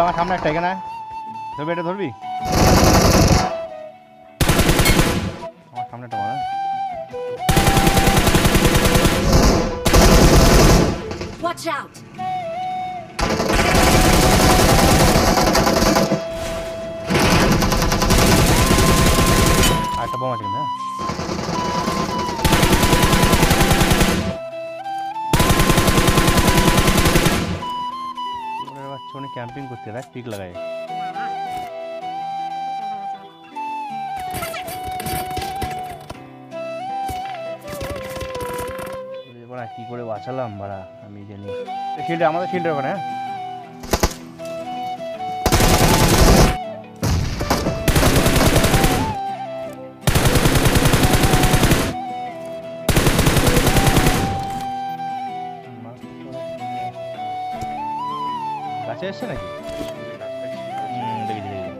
আমার সামনে একটা এখানে ধরবি এটা ধরবি? আমার সামনে একটা মারা Watch out! একটা বোম আছে কিন্তু হ্যাঁ? উনি ক্যাম্পিং করতে, দেখ পিক লাগায় বাড়া কি করে বাঁচালাম, বাড়া, আমি জানি। শিল্ডে আমাদের শিল্ডের ওখানে হ্যাঁ masih aja lagi. Hmm, begitu.